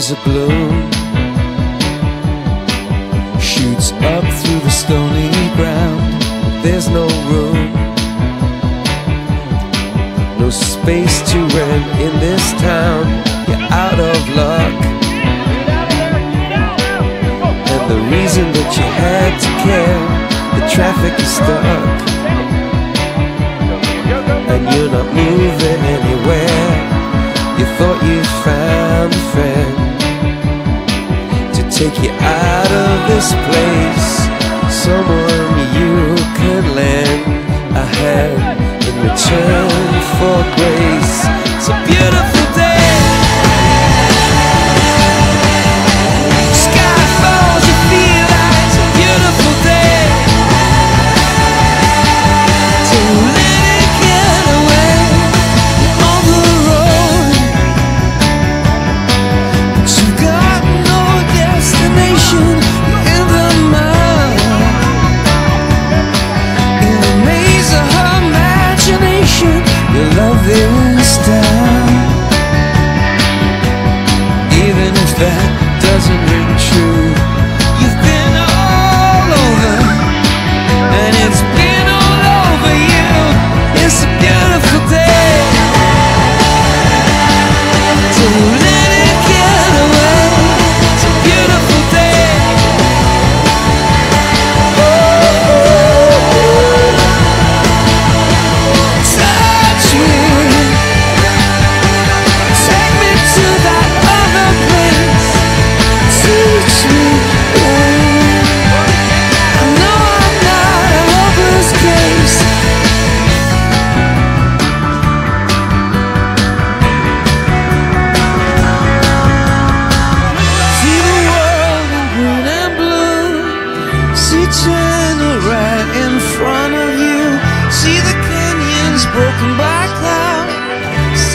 There's a gloom shoots up through the stony ground. There's no room, no space to rent in this town. You're out of luck, and the reason that you had to care, the traffic is stuck, take you out of this place. Someone you can lend a hand love is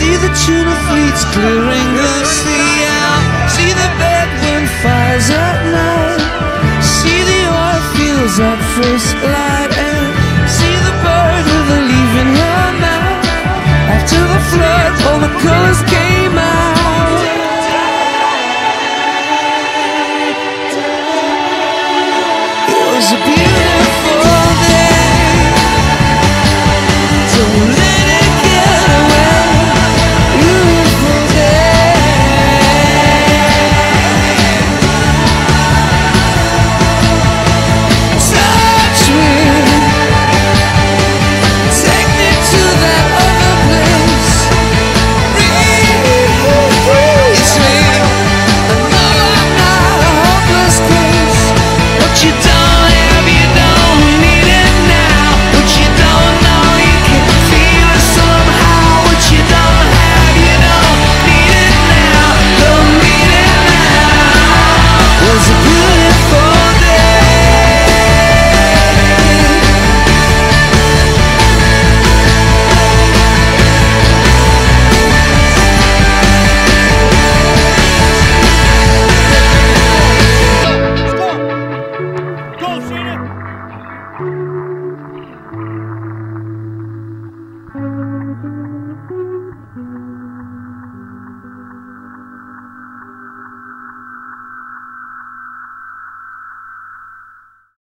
See the tuna fleets clearing the sea out. See the bedroom fires at night. See the oil fields at first light. And see the bird with a leaf in her mouth. After the flood, all the colors came out. It was a